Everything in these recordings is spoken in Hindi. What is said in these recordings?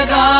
जगा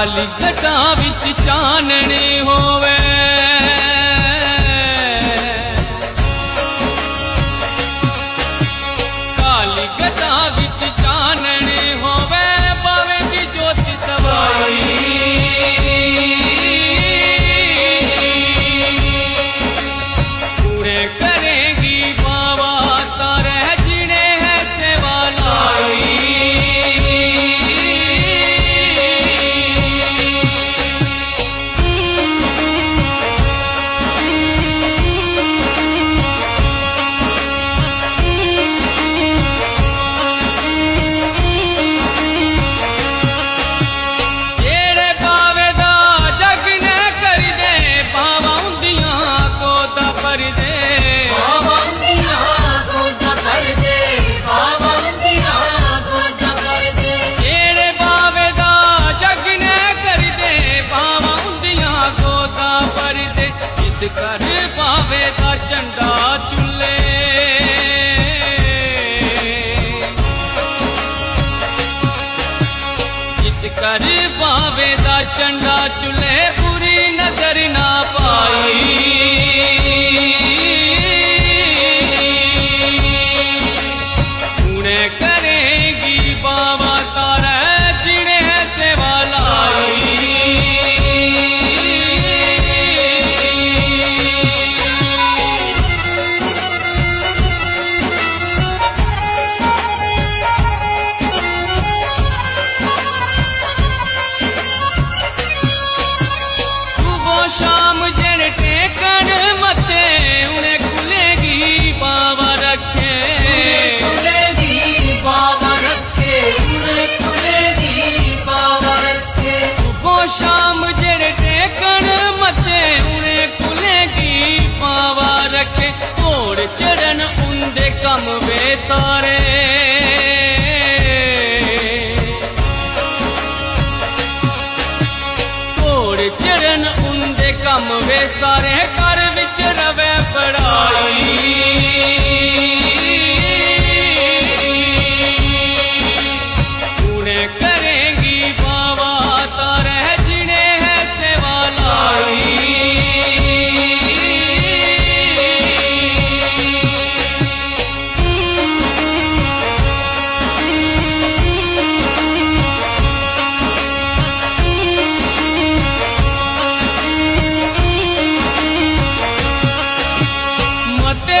ਕਾਲੀ ਘਟਾ ਵਿੱਚ ਚਾਨਣੇ ਹੋਵੇ ਕਰ ਪਾਵੇ ਦਾ ਝੰਡਾ ਚੁੱਲੇ। ਜਿਸ ਕਰ ਪਾਵੇ ਦਾ ਝੰਡਾ ਚੁੱਲੇ, ਪੂਰੀ ਨਜ਼ਰ ਨਾ ਪਾਈ। कण मते उन्हें रखे। खुलेगी बाबा रखे उन्हें खुलेगी बाबा रखे। सुबह शाम जेड़े टेकण मते उन्हें खुलेगी बाबा रखे। घोड़ चढ़न उनके कम वे सारे। रे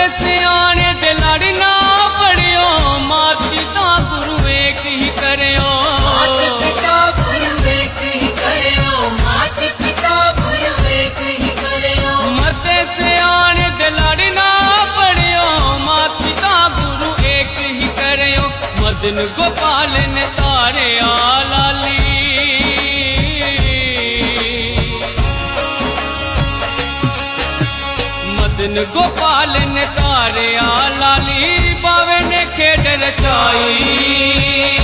ਮਤੇ ਸਿਆਣੇ ਤੇ ਲੜਨਾ ਪੜਿਓ ਮਾਤ ਪਿਤਾ ਗੁਰੂ ਏਕ ਹੀ ਕਰਿਓ मात पिता गुरु एक ही करो मात पिता गुरु एक ही करो ਮਤੇ ਸਿਆਣੇ ਤੇ ਲੜਨਾ ਪੜਿਓ ਮਾਤ ਮਦਨ ਗੋਪਾਲ ਨੇ ਤਾਰਿਆ ਲਾਲੀ लाल ने तारे आ लाली बावे ने खेड रचाई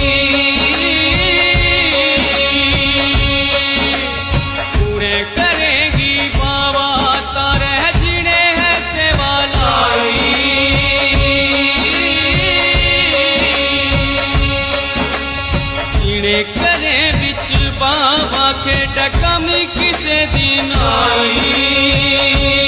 पूरे करेंगी बाबा तारे जीने है सेवा लाई। जीने खेड कमी किसे दिन आई